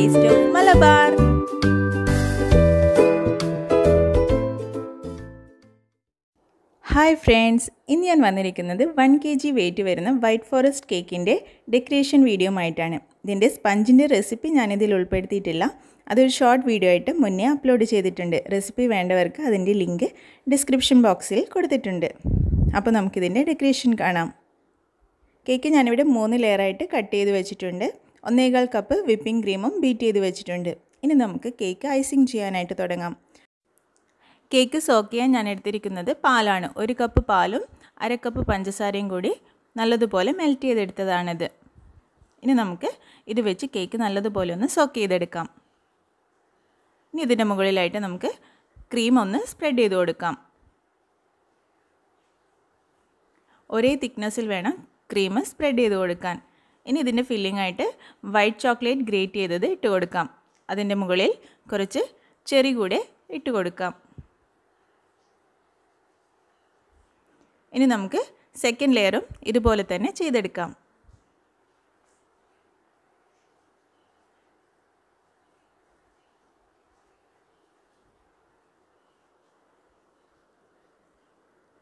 Taste of Malabar hi friends ഇന്ന് ഞാൻ വന്നിരിക്കുന്നത് വൺ കെ ജി വെയിറ്റ് വരുന്ന വൈറ്റ് ഫോറസ്റ്റ് കേക്കിന്റെ ഡെക്കറേഷൻ വീഡിയോ ആയിട്ടാണ് ഇതിന്റെ സ്പഞ്ചിന്റെ റെസിപ്പി ഞാനിതിൽ ഉൾപ്പെടുത്തിയിട്ടില്ല. അതൊരു ഷോർട്ട് വീഡിയോ ആയിട്ട് മുന്നേ അപ്ലോഡ് ചെയ്തിട്ടുണ്ട്. റെസിപ്പി വേണ്ടവർക്ക് അതിന്റെ ലിങ്ക് ഡിസ്ക്രിപ്ഷൻ ബോക്സിൽ കൊടുത്തിട്ടുണ്ട്. അപ്പോൾ നമുക്കിതിന്റെ ഡെക്കറേഷൻ കാണാം. കേക്ക് ഞാനിവിടെ മൂന്ന് ലെയറായിട്ട് കട്ട് ചെയ്ത് വെച്ചിട്ടുണ്ട്. ഒന്നേകാൽ കപ്പ് വിപ്പിംഗ് ക്രീമും ബീറ്റ് ചെയ്ത് വെച്ചിട്ടുണ്ട്. ഇനി നമുക്ക് കേക്ക് ഐസിങ് ചെയ്യാനായിട്ട് തുടങ്ങാം. കേക്ക് സോക്ക് ചെയ്യാൻ ഞാൻ എടുത്തിരിക്കുന്നത് പാലാണ്. ഒരു കപ്പ് പാലും അര കപ്പ് പഞ്ചസാരയും കൂടി നല്ലതുപോലെ മെൽറ്റ് ചെയ്തെടുത്തതാണിത്. ഇനി നമുക്ക് ഇത് വെച്ച് കേക്ക് നല്ലതുപോലെ ഒന്ന് സോക്ക് ചെയ്തെടുക്കാം. ഇനി ഇതിന്റെ മുകളിലായിട്ട് നമുക്ക് ക്രീം ഒന്ന് സ്പ്രെഡ് ചെയ്ത് കൊടുക്കാം. ഒരേ തിക്നെസ്സിൽ വേണം ക്രീം സ്പ്രെഡ് ചെയ്ത് കൊടുക്കാൻ. ഇനി ഇതിന്റെ ഫില്ലിംഗ് ആയിട്ട് വൈറ്റ് ചോക്ലേറ്റ് ഗ്രേറ്റ് ചെയ്തത് ഇട്ട് കൊടുക്കാം. അതിന്റെ മുകളിൽ കുറച്ച് ചെറി കൂടെ ഇട്ട് കൊടുക്കാം. ഇനി നമുക്ക് സെക്കൻഡ് ലെയറും ഇതുപോലെ തന്നെ ചെയ്തെടുക്കാം.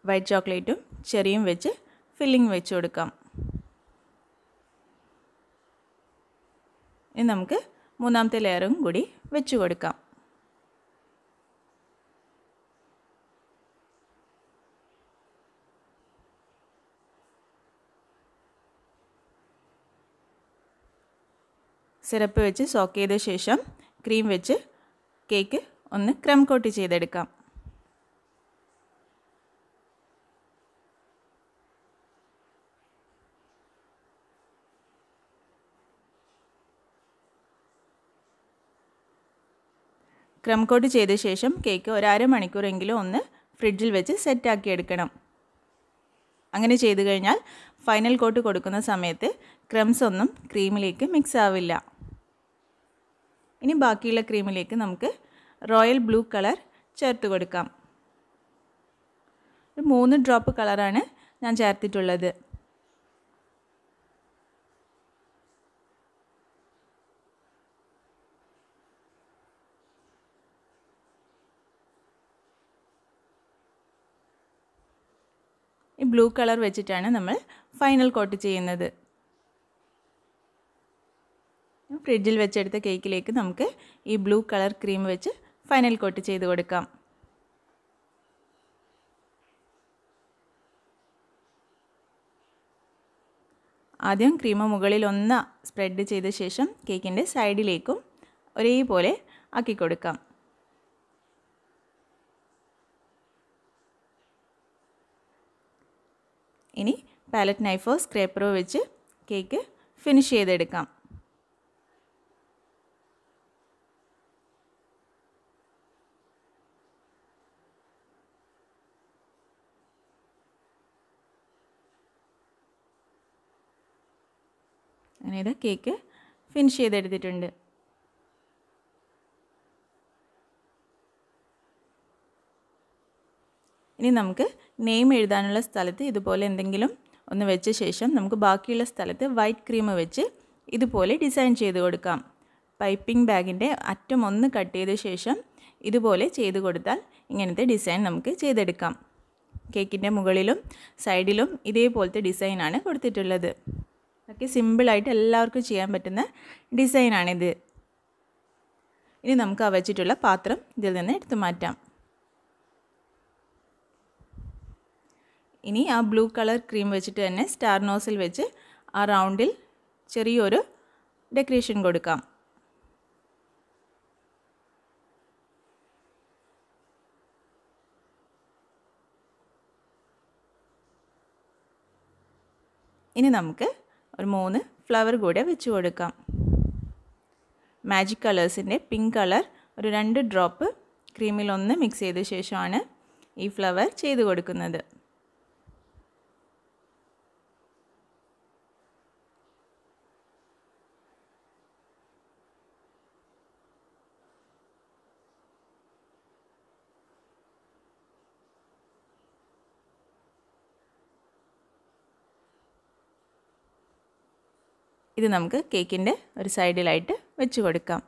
വൈറ്റ് ചോക്ലേറ്റും ചെറിയും വെച്ച് ഫില്ലിംഗ് വെച്ച് കൊടുക്കാം. ഇനി നമുക്ക് മൂന്നാമത്തെ ലെയറും കൂടി വെച്ച് കൊടുക്കാം. സിറപ്പ് വെച്ച് സോക്ക് ചെയ്ത ശേഷം ക്രീം വെച്ച് കേക്ക് ഒന്ന് ക്രം കോട്ട് ചെയ്തെടുക്കാം. ക്രം കോട്ട് ചെയ്ത ശേഷം കേക്ക് ഒരര മണിക്കൂറെങ്കിലും ഒന്ന് ഫ്രിഡ്ജിൽ വെച്ച് സെറ്റാക്കി എടുക്കണം. അങ്ങനെ ചെയ്തു കഴിഞ്ഞാൽ ഫൈനൽ കോട്ട് കൊടുക്കുന്ന സമയത്ത് ക്രംസ് ഒന്നും ക്രീമിലേക്ക് മിക്സ് ആവില്ല. ഇനി ബാക്കിയുള്ള ക്രീമിലേക്ക് നമുക്ക് റോയൽ ബ്ലൂ കളർ ചേർത്ത് കൊടുക്കാം. ഒരു മൂന്ന് ഡ്രോപ്പ് കളറാണ് ഞാൻ ചേർത്തിട്ടുള്ളത്. ഈ ബ്ലൂ കളർ വെച്ചിട്ടാണ് നമ്മൾ ഫൈനൽ കോട്ട് ചെയ്യുന്നത്. ഫ്രിഡ്ജിൽ വെച്ചെടുത്ത കേക്കിലേക്ക് നമുക്ക് ഈ ബ്ലൂ കളർ ക്രീം വെച്ച് ഫൈനൽ കോട്ട് ചെയ്ത് കൊടുക്കാം. ആദ്യം ക്രീം മുകളിൽ ഒന്ന് സ്പ്രെഡ് ചെയ്ത ശേഷം കേക്കിന്റെ സൈഡിലേക്കും ഒരേപോലെ ആക്കി കൊടുക്കാം. ഇനി പാലറ്റ് നൈഫോ സ്ക്രേപ്പറോ വെച്ച് കേക്ക് ഫിനിഷ് ചെയ്തെടുക്കാം. അങ്ങനെ ഇത് കേക്ക് ഫിനിഷ് ചെയ്തെടുത്തിട്ടുണ്ട്. ഇനി നമുക്ക് നെയിം എഴുതാനുള്ള സ്ഥലത്ത് ഇതുപോലെ എന്തെങ്കിലും ഒന്ന് വെച്ച ശേഷം നമുക്ക് ബാക്കിയുള്ള സ്ഥലത്ത് വൈറ്റ് ക്രീം വെച്ച് ഇതുപോലെ ഡിസൈൻ ചെയ്ത് കൊടുക്കാം. പൈപ്പിംഗ് ബാഗിന്റെ അറ്റം ഒന്ന് കട്ട് ചെയ്ത ശേഷം ഇതുപോലെ ചെയ്ത് കൊടുത്താൽ ഇങ്ങനത്തെ ഡിസൈൻ നമുക്ക് ചെയ്തെടുക്കാം. കേക്കിന്റെ മുകളിലും സൈഡിലും ഇതേപോലത്തെ ഡിസൈനാണ് കൊടുത്തിട്ടുള്ളത്. ഒക്കെ സിമ്പിളായിട്ട് എല്ലാവർക്കും ചെയ്യാൻ പറ്റുന്ന ഡിസൈനാണിത് ഇനി നമുക്ക് ആ വെച്ചിട്ടുള്ള പാത്രം ഇതിൽ നിന്ന് എടുത്തു മാറ്റാം. ഇനി ആ ബ്ലൂ കളർ ക്രീം വെച്ചിട്ട് തന്നെ സ്റ്റാർ നോസിൽ വെച്ച് ആ റൗണ്ടിൽ ചെറിയൊരു ഡെക്കറേഷൻ കൊടുക്കാം. ഇനി നമുക്ക് ഒരു മൂന്ന് ഫ്ലവർ കൂടെ വെച്ച് കൊടുക്കാം. മാജിക് കളേഴ്സിന്റെ പിങ്ക് കളർ ഒരു രണ്ട് ഡ്രോപ്പ് ക്രീമിൽ ഒന്ന് മിക്സ് ചെയ്ത ശേഷമാണ് ഈ ഫ്ലവർ ചെയ്ത് കൊടുക്കുന്നത്. ഇത് നമുക്ക് കേക്കിന്റെ ഒരു സൈഡിലായിട്ട് വെച്ച് കൊടുക്കാം.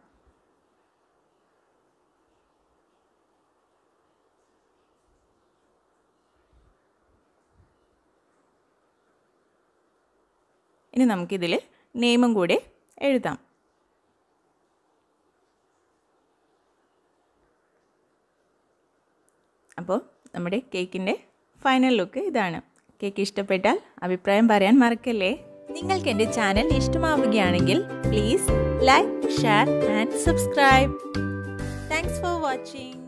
ഇനി നമുക്കിതിൽ നെയിമും കൂടി എഴുതാം. അപ്പോൾ നമ്മുടെ കേക്കിന്റെ ഫൈനൽ ലുക്ക് ഇതാണ്. കേക്ക് ഇഷ്ടപ്പെട്ടാൽ അഭിപ്രായം പറയാൻ മറക്കല്ലേ? നിങ്ങൾക്ക് എന്റെ ചാനൽ ഇഷ്ടമാവുകയാണെങ്കിൽ please like share and subscribe. Thanks for watching